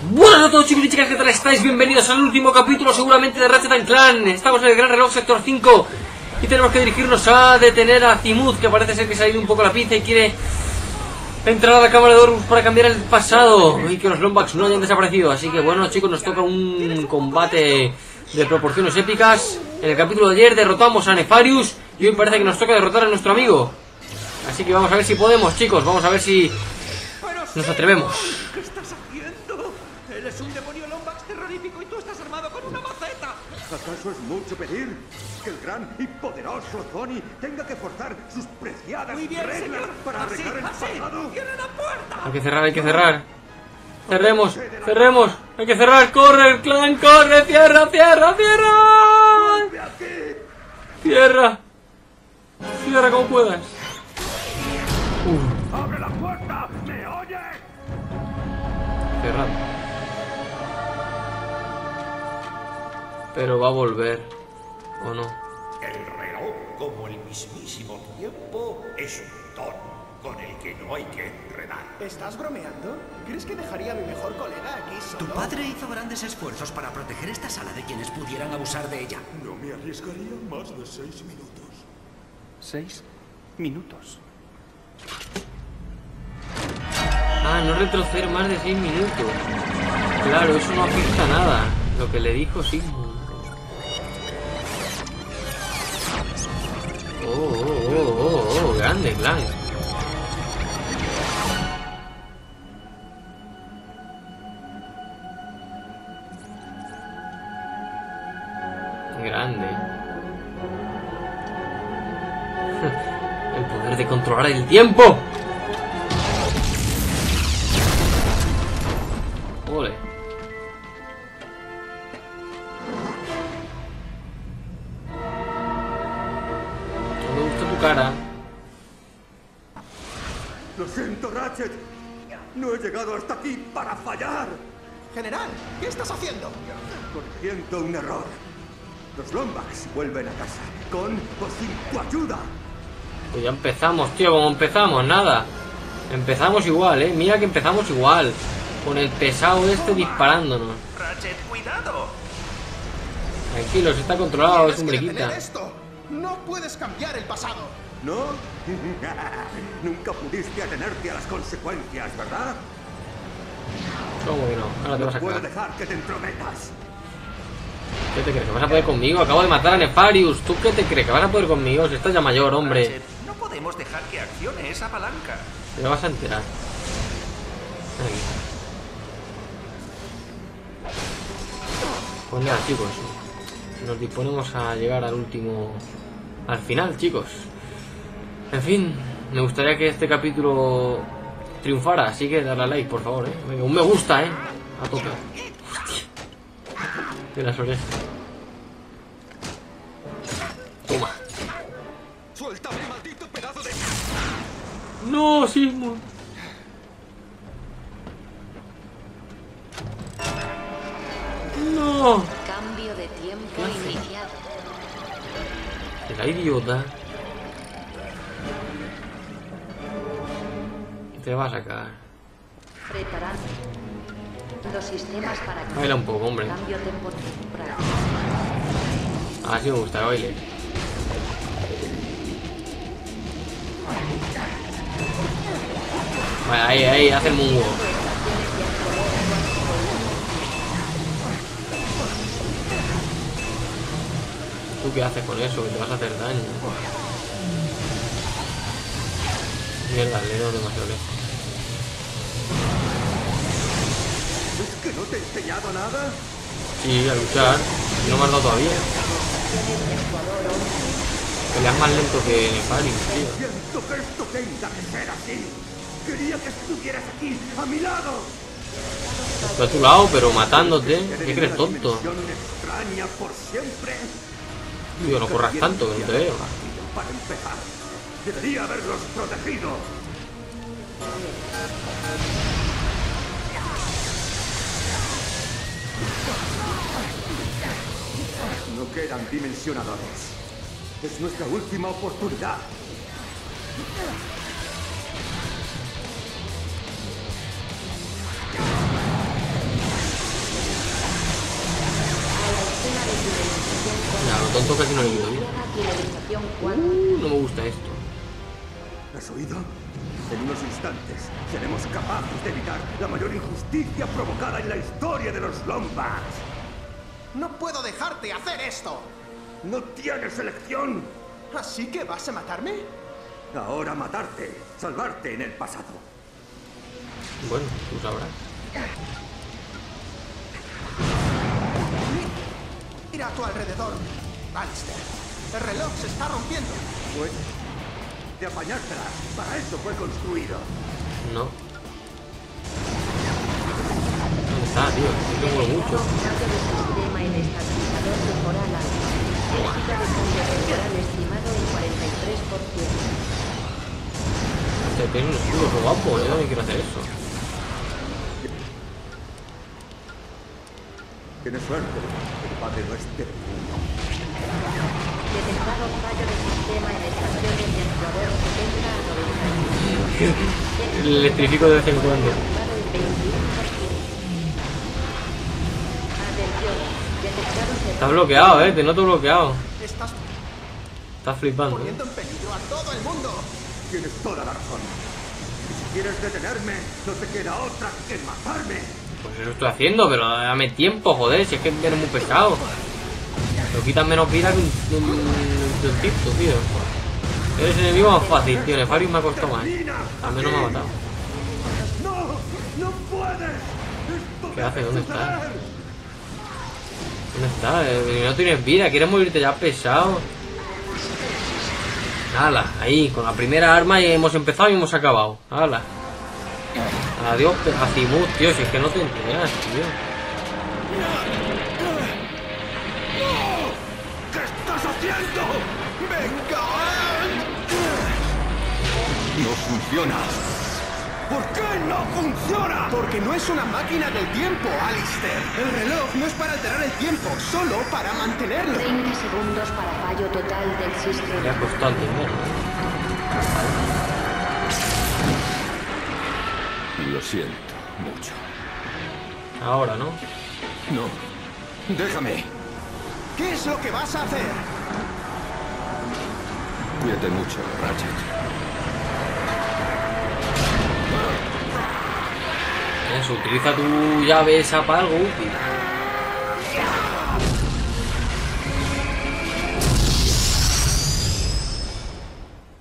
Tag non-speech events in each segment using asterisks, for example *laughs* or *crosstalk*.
Buenas a todos chicos y chicas, ¿qué tal estáis? Bienvenidos al último capítulo seguramente de Ratchet Clan Estamos en el Gran Reloj Sector 5 Y tenemos que dirigirnos a detener a Timuz Que parece ser que se ha ido un poco la pinza y quiere entrar a la cámara de Orbus para cambiar el pasado Y que los Lombax no hayan desaparecido. Así que bueno chicos, nos toca un combate de proporciones épicas. En el capítulo de ayer derrotamos a Nefarius Y hoy parece que nos toca derrotar a nuestro amigo. Así que vamos a ver si podemos chicos, vamos a ver si nos atrevemos. Eres un demonio Lombax terrorífico y tú estás armado con una maceta. ¿Acaso es mucho pedir que el gran y poderoso Zoni tenga que forzar sus preciadas Muy bien, reglas señor. para así, arreglar el así. pasado? ¡Cierra la puerta! Hay que cerrar, hay que cerrar. Cerremos, cerremos. Hay que cerrar. Corre, el clan, corre. Cierra, cierra, cierra. Cierra. Cierra como puedas. ¡Abre la puerta! ¿Me oyes? cerrado. Pero va a volver. ¿O no? El reloj, como el mismísimo tiempo, es un don con el que no hay que enredar. ¿Estás bromeando? ¿Crees que dejaría a mi mejor colega aquí solo? Tu padre hizo grandes esfuerzos para proteger esta sala de quienes pudieran abusar de ella. No me arriesgaría más de seis minutos. Seis minutos. Ah, no retroceder más de 6 minutos. Claro, eso no afecta nada. Lo que le dijo Sigmund. Oh, oh, oh, grande, clan. Grande. *laughs* El poder de controlar el tiempo. Tu cara. Lo siento, Ratchet. No he llegado hasta aquí para fallar. General, ¿qué estás haciendo? Corrigiendo un error. Los Lombax vuelven a casa, con o sin tu ayuda. Pues ya empezamos, tío, como empezamos, nada. Empezamos igual, eh. Mira que empezamos igual. Con el pesado este disparándonos. Ratchet, cuidado. Tranquilos, está controlado, es un briquita. esto. No puedes cambiar el pasado. ¿No? *laughs* Nunca pudiste atenerte a las consecuencias, ¿verdad? ¿Cómo que no? Ahora te vas a puedo dejar que te entrometas. ¿Qué te crees? ¿Que vas a poder conmigo? Acabo de matar a Nefarius. ¿Tú qué te crees? ¿Que vas a poder conmigo? Si estás ya mayor, hombre. No podemos dejar que accione esa palanca. Te vas a enterar. Aquí. Pues nada, chicos. Nos disponemos a llegar al último. Al final, chicos. En fin, me gustaría que este capítulo triunfara, así que darle a like, por favor, eh. Venga, un me gusta, eh. A tope. De las orejas. Toma. ¡Suéltame, maldito pedazo de... No, Sigmund. No. Tiempo iniciado. La idiota. Te vas a cagar. Preparando los sistemas para Baila un poco, hombre. cambio temporal. Así me gusta, que baile. Vale, ahí, ahí, hace el mungo. ¿Tú qué haces con eso? Que te vas a hacer daño. Mierda, le he dado demasiado lejos. ¿Es que no te he enseñado nada? Sí, a luchar. No me has dado todavía. Peleas más lento que Nefarius, tío. Siento que esto tenga que ser así. Quería que estuvieras aquí, a mi lado. Estoy a tu lado, pero matándote. ¿Qué crees, tonto? por siempre. Tío, no corras tanto, que no te veo. Para empezar, debería haberlos protegido. No quedan dimensionadores. Es nuestra última oportunidad. Tonto casi no le quito vida. Finalización 4. Uh, no me gusta esto. ¿Has oído? En unos instantes seremos capaces de evitar la mayor injusticia provocada en la historia de los Lombax. No puedo dejarte hacer esto. ¡No tienes elección! ¿Así que vas a matarme? Ahora matarte, salvarte en el pasado. Bueno, tú sabrás. Mira a tu alrededor, Alistair. El reloj se está rompiendo. Pues, de apañártela. Para eso fue construido. No. ¿Dónde está, tío? Yo tengo mucho. Sistema en estabilizador temporal alfa. Velocidad de cambio temporal estimado en 43%. Este tiene un escudo, qué guapo. Yo también quiero hacer eso. Tienes suerte. El padre no esté. Detectado fallo de sistema en estación de Ecuador 70 a 91. El electrifico de vez en cuando. Activado el 21%. Atención. Detectado Está bloqueado, eh. Te noto bloqueado. Estás Estás flipando. eh. poniendo en peligro a todo el mundo. Tienes toda la razón. Y si quieres detenerme, no te queda otra que matarme. Pues eso estoy haciendo, pero dame tiempo, joder. Si es que eres muy pesado. Lo quitan menos vida que un, un, tío. Eres enemigo más fácil, tío. Nefarius me ha costado más. Al menos me ha matado. ¿Qué hace? ¿Dónde está? ¿Dónde está? Eh, no tienes vida, quieres morirte ya pesado. Hala, ahí, con la primera arma y hemos empezado y hemos acabado. Hala. Adiós, Azimut, tío, si es que no te enteras, tío. No funciona. ¿Por qué no funciona? Porque no es una máquina del tiempo, Alistair. El reloj no es para alterar el tiempo, solo para mantenerlo. 30 segundos para fallo total del Me ha sistema. costado dinero. Lo siento mucho. Ahora, ¿no? No. Déjame. ¿Qué es lo que vas a hacer? Cuídate mucho, Ratchet. Eso, utiliza tu llave esa para algo útil.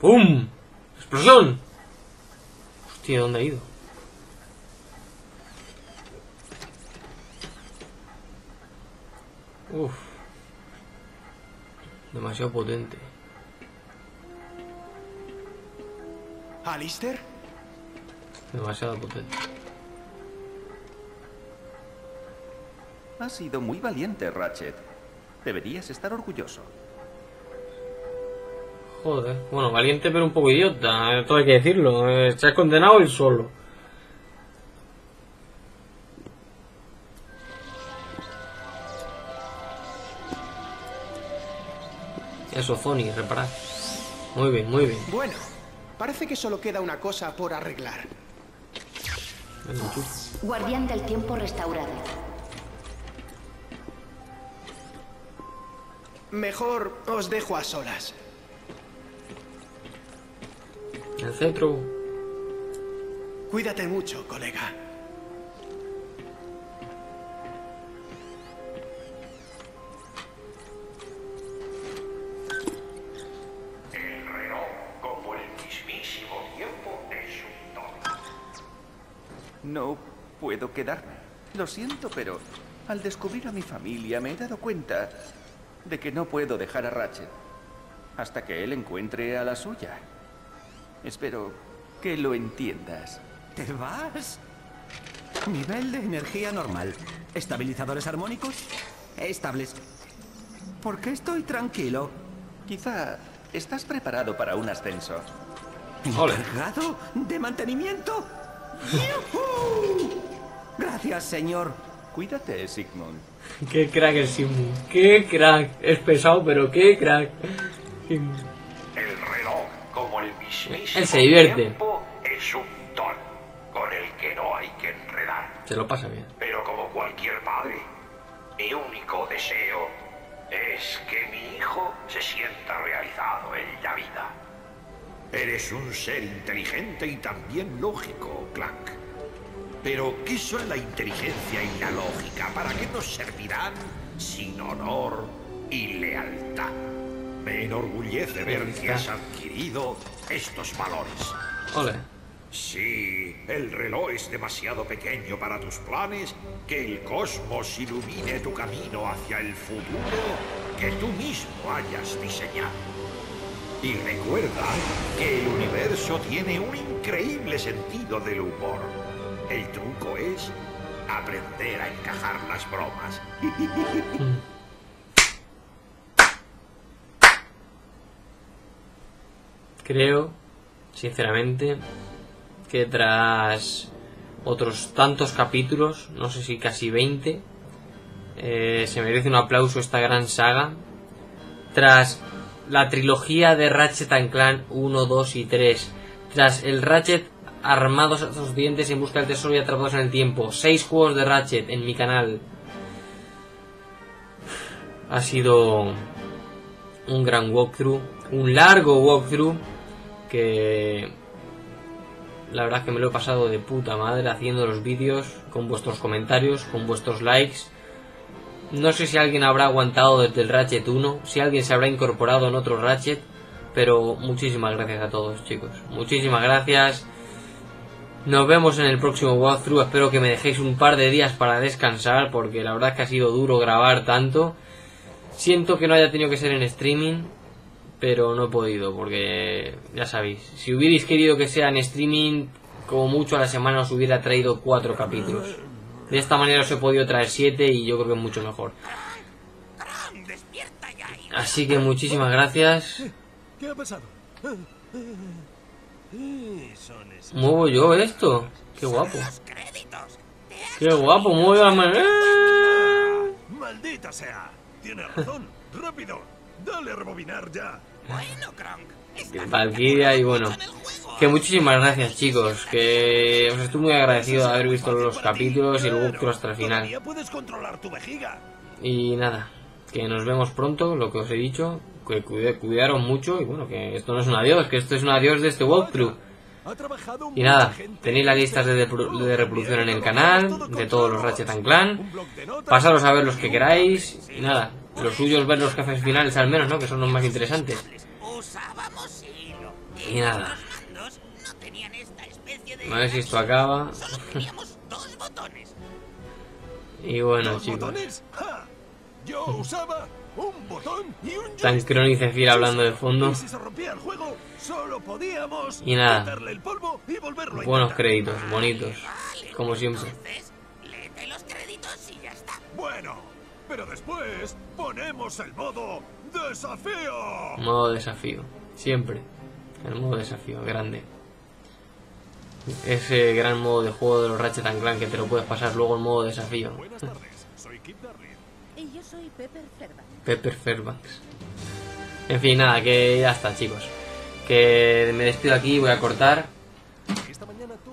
¡Pum! ¡Explosión! Hostia, ¿dónde ha ido? Uf. Demasiado potente. ¿Alistair? Demasiado potente. Has sido muy valiente, Ratchet. Deberías estar orgulloso. Joder. Bueno, valiente pero un poco idiota. Esto hay que decirlo. Eh, Se ha condenado él solo. Eso, Zoni, reparar. Muy bien, muy bien. Bueno, parece que solo queda una cosa por arreglar. Guardián del tiempo restaurado. Mejor os dejo a solas. El centro. Cuídate mucho, colega. El reloj, como el mismísimo tiempo, es un don. No puedo quedarme. Lo siento, pero al descubrir a mi familia me he dado cuenta de que no puedo dejar a Ratchet hasta que él encuentre a la suya. Espero que lo entiendas. ¿Te vas? Nivel de energía normal. ¿Estabilizadores armónicos? Estables. ¿Por qué estoy tranquilo? Quizá estás preparado para un ascenso. ¿Encargado de mantenimiento? ¡Yujú! Gracias, señor. Cuídate, Sigmund. Qué crack el Simu. Qué crack. Es pesado, pero qué crack. El reloj, como el mismísimo Él se divierte. tiempo, es un don con el que no hay que enredar. Se lo pasa bien. Pero como cualquier padre, mi único deseo es que mi hijo se sienta realizado en la vida. Eres un ser inteligente y también lógico, Clank. Pero, ¿qué son la inteligencia y la lógica? ¿Para qué nos servirán sin honor y lealtad? Me enorgullece ver que has adquirido estos valores. Ole. Sí, el reloj es demasiado pequeño para tus planes. Que el cosmos ilumine tu camino hacia el futuro que tú mismo hayas diseñado. Y recuerda que el universo tiene un increíble sentido del humor. El truco es aprender a encajar las bromas. *laughs* Creo, sinceramente, que tras otros tantos capítulos, no sé si casi 20, eh, se merece un aplauso esta gran saga. Tras la trilogía de Ratchet and Clank 1, 2 y 3, tras el Ratchet armados a sus dientes en busca del tesoro y atrapados en el tiempo, 6 juegos de Ratchet en mi canal. Ha sido un gran walkthrough, un largo walkthrough que la verdad es que me lo he pasado de puta madre haciendo los vídeos con vuestros comentarios, con vuestros likes. No sé si alguien habrá aguantado desde el Ratchet 1, si alguien se habrá incorporado en otro Ratchet, pero muchísimas gracias a todos, chicos. Muchísimas gracias. Nos vemos en el próximo walkthrough. Espero que me dejéis un par de días para descansar, porque la verdad es que ha sido duro grabar tanto. Siento que no haya tenido que ser en streaming, pero no he podido, porque ya sabéis, si hubierais querido que sea en streaming, como mucho a la semana os hubiera traído cuatro capítulos. De esta manera os he podido traer siete y yo creo que mucho mejor. Así que muchísimas gracias. ¿Qué ha pasado? Muevo yo esto. Qué guapo. Qué guapo, muevo la mano. ¡Eh! ¡Maldita sea! Tienes razón. ¡Rápido! ¡Dale a rebobinar ya! Valkyria y bueno. Que muchísimas gracias chicos, que os estoy muy agradecido de haber visto los capítulos y el walkthrough hasta el final. Ya puedes controlar tu vejiga. Y nada, que nos vemos pronto, lo que os he dicho, que cuide- cuidaros mucho y bueno, que esto no es un adiós, que esto es un adiós de este walkthrough. Y nada, tenéis las listas de, de reproducción en el canal, de todos los Ratchet and Clan. Pasaros a ver los que queráis. Y nada, lo suyo es ver los cafés finales al menos, ¿no? Que son los más interesantes. Y nada. A ver si esto acaba. y bueno, chicos. Yo usaba un botón y un Tan hablando de fondo. Y si se rompía el juego, solo podíamos Y nada. quitarle el polvo y volverlo a Buenos créditos, bonitos. Como siempre. Bueno, pero después ponemos el modo desafío. Modo desafío. Siempre. El modo desafío, grande. Ese gran modo de juego de los Ratchet and Clank que te lo puedes pasar luego en modo desafío. Buenas tardes, soy Kip. Y yo soy Pepper Fairbanks. Pepper Fairbanks. En fin, nada, que ya está, chicos. Que me despido aquí, voy a cortar.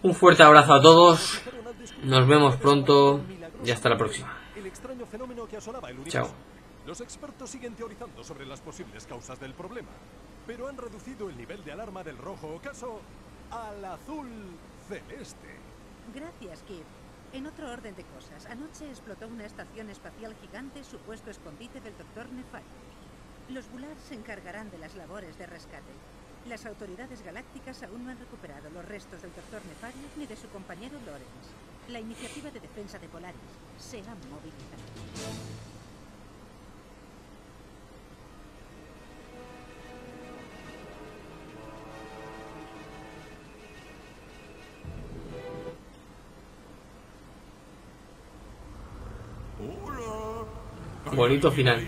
Un fuerte abrazo a todos. Nos vemos pronto y hasta la próxima. Chao. Los expertos siguen teorizando sobre las posibles causas del problema, pero han reducido el nivel de alarma del rojo ocaso al azul celeste. Gracias, Kip. En otro orden de cosas, anoche explotó una estación espacial gigante, supuesto escondite del Dr. Nefarious. Los Bular se encargarán de las labores de rescate. Las autoridades galácticas aún no han recuperado los restos del Dr. Nefarious ni de su compañero Lawrence. La iniciativa de defensa de Polaris se ha Bonito final.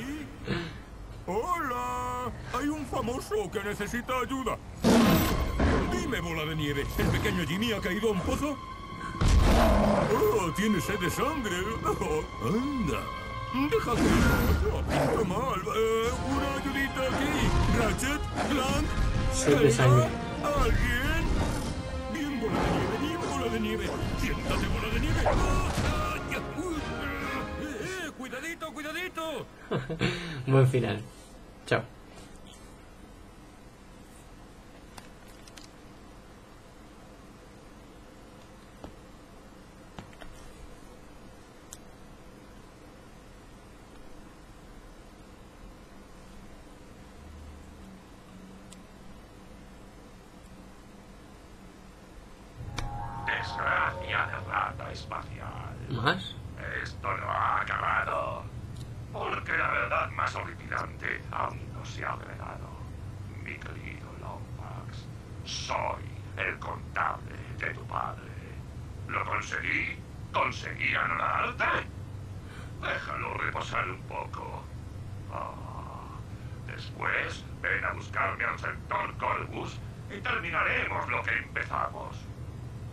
¡Hola! Hay un famoso que necesita ayuda. Dime, bola de nieve, ¿el pequeño Jimmy ha caído a un pozo? ¡Oh, tiene sed de sangre! Oh, ¡Anda! No, no pinta mal. Eh, una ayudita aquí. Ratchet, Clank, Sed de sangre. ¿Alguien? Bien, bola de nieve, bien, bola de nieve. Siéntate, bola de nieve. ¡Ah, *laughs* Buen final. Chao. Desgracia de rata espacial. ¿Más? Esto no ha acabado. Horripilante aún no se ha agregado. Mi querido Lombax, soy el contable de tu padre. ¿Lo conseguí? ¿Conseguí anonadarte? Déjalo reposar un poco. Ah, después, ven a buscarme al sector Corvus y terminaremos lo que empezamos.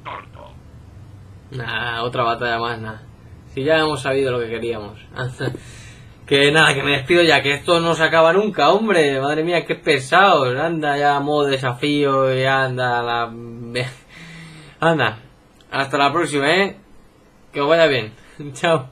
Tonto. Nah, otra batalla más, nada. Si ya hemos sabido lo que queríamos. *laughs* que nada, que me despido ya, que esto no se acaba nunca, hombre. Madre mía, qué pesados. Anda ya modo desafío y anda la... Anda. Hasta la próxima, ¿eh? Que os vaya bien. *laughs* Chao.